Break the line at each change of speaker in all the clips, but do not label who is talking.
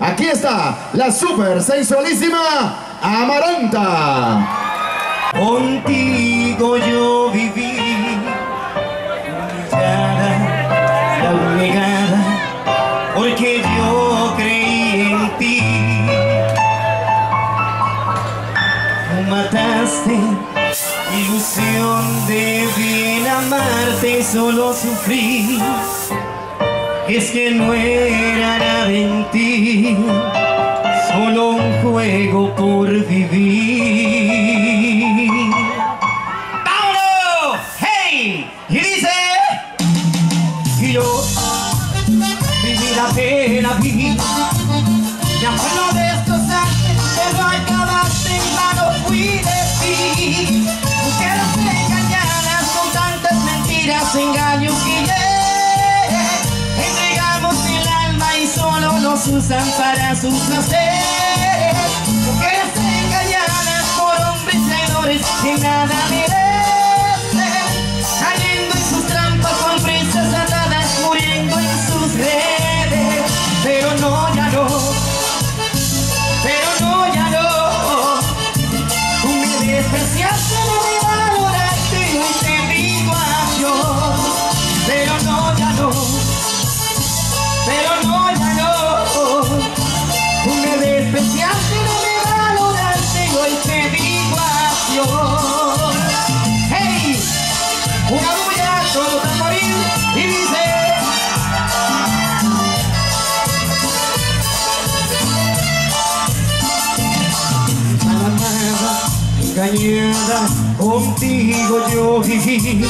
Aquí está la super sensualísima Amaranta.
Contigo yo viví humillada abnegada porque yo creí en ti. Mataste ilusión de bien amarte solo sufrí. Es que no era nada en ti, solo un juego por vivir. Nos usan para sus placeres. Mujeres engañadas por hombres traidores que nada merecen, ¡Hey! Una bulla, todo tan morir y dice... engañada, contigo yo viví,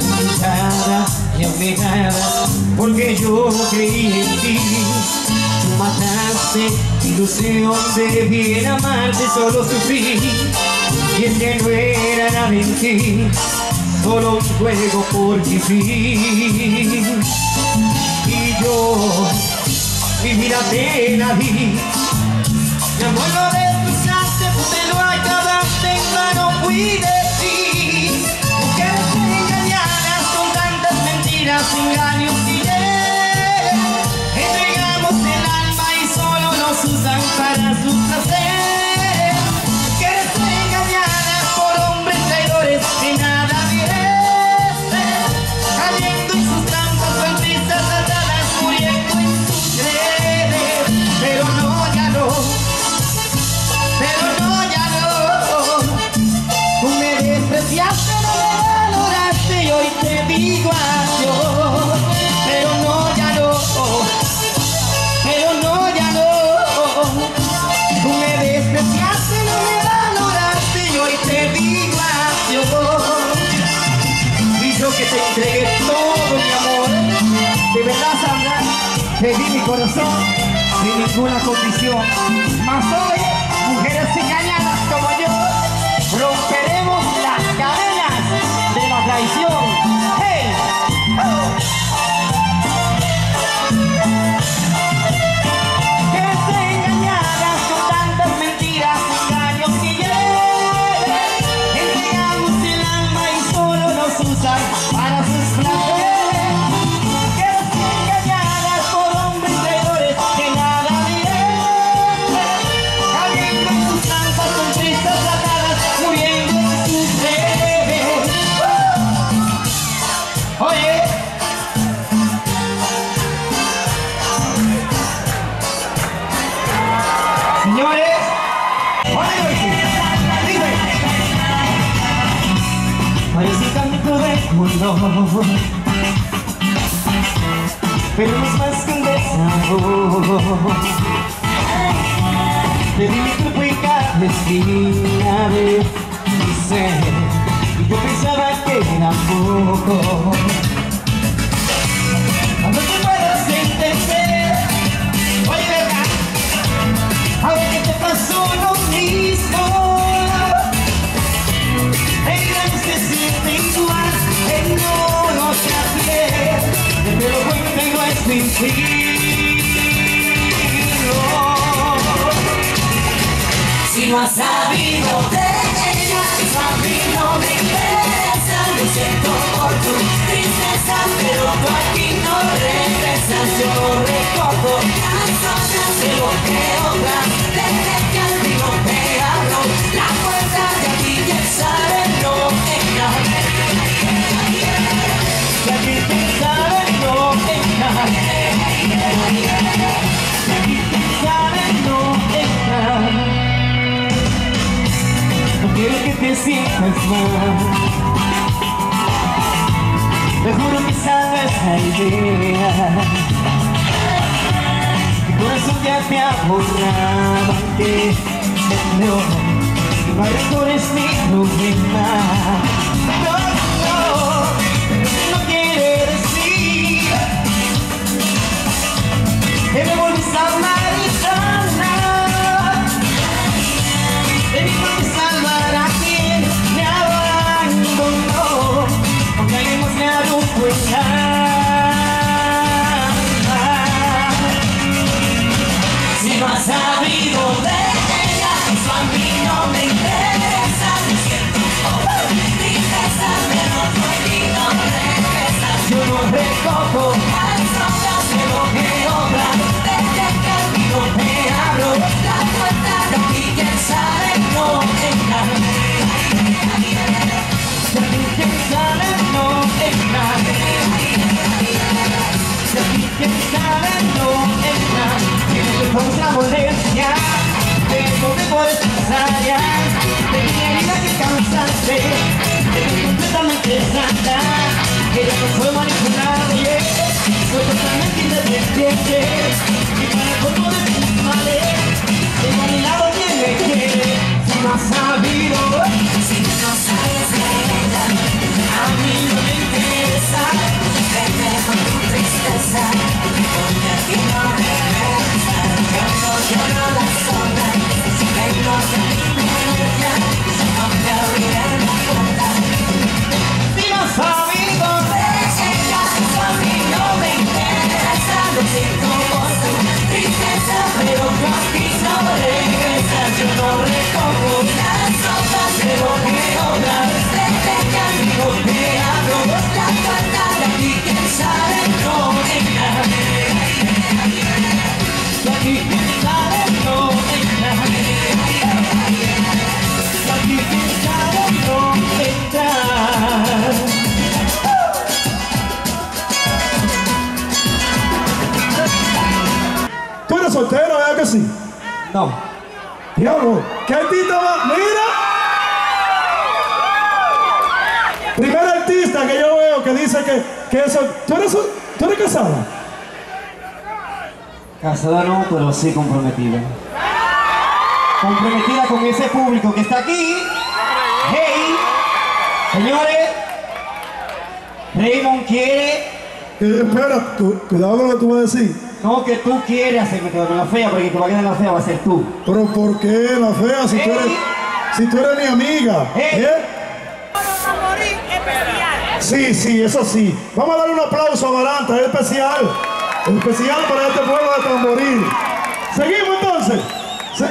humillada y abnegada, porque yo creí en ti. Tú mataste ilusión de bien amarte, solo sufrí, y es que no era nada en solo un juego por vivir. Y yo, viví la pena, vi mi sin ninguna condición. Mas hoy, Pero es más que un desamor Te mi cuerpo y cada esquina de mi Y yo pensaba que era poco. Cuando te puedas entender Oye, ¿verdad? Ahora que te pasó lo mismo
Si no has sabido de ella, a mí no me interesa. Lo siento por tu tristeza, pero tú aquí no regresas. Yo recuerdo las horas de Desde que al
te sientas mal Te juro que salga esa idea. Mi corazón ya te ha borrado que no, no hay rencores ni problema. No, no, no quiere decir que me volvís a amar
Yeah. No,
Diablo, ¿qué artista más? ¡Mira! Primer artista que yo veo que dice que, que eso. ¿Tú eres, ¿Tú eres casada?
casada no, pero sí comprometida Comprometida con ese público que está aquí Hey, señores Raymond quiere
Eh, espera, cu- cuidado con lo que tú vas a decir.
No, que tú quieres hacerme quedar la fea, porque que va a quedar la fea va a ser tú.
Pero ¿por qué la fea si tú eres, si tú eres mi amiga?
Ey.
¿Eh? Sí, sí, eso sí. Vamos a darle un aplauso a Amaranta, es especial. Especial para este pueblo de Tamboril. Seguimos entonces.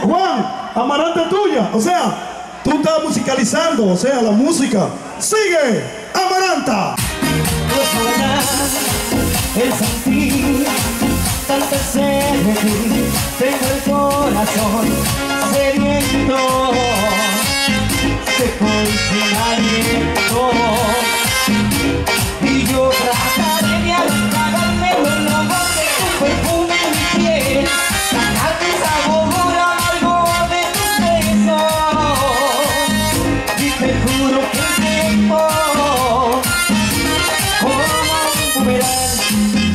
Juan, Amaranta es tuya. O sea, tú estás musicalizando, o sea, la música. Sigue, Amaranta.
El sed de ti tengo el corazón sediento sin aliento y yo trataré de arrancarme los lobos de tu perfume en mi piel sacarte sabor amargo de tus besos y te juro que el tiempo como un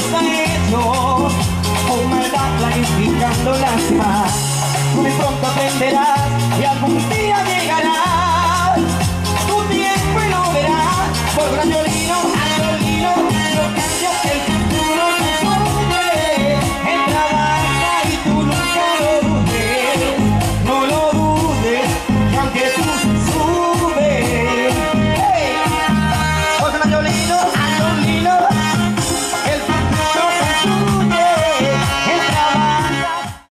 está hecho Humedad planificando las más Muy pronto aprenderás y algún día